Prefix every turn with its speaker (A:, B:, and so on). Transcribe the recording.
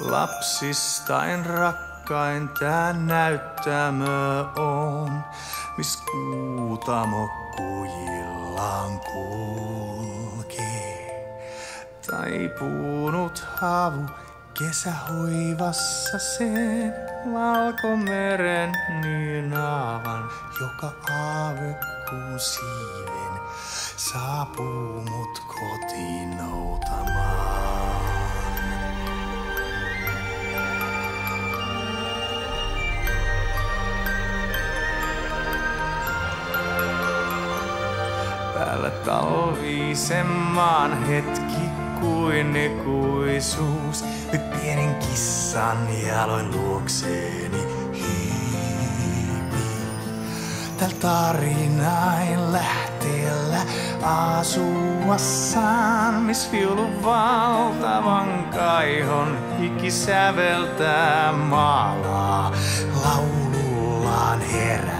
A: Lapsistain rakkain tää näyttämö on, mis kuutamo kujillaan kulkee. Taipunut havu kesähoivassa sen valkomeren niin aavan, joka aavekuun siiven saapuu mut kotiin Päällä talvisemman hetki kuin ikuisuus. Nyt pienen kissan jaloin luokseeni hiipi. Tällä tarinain lähteellä asuassaan, miss viulu valtavan kaihon hiki säveltää maalaa. Laulullaan maa.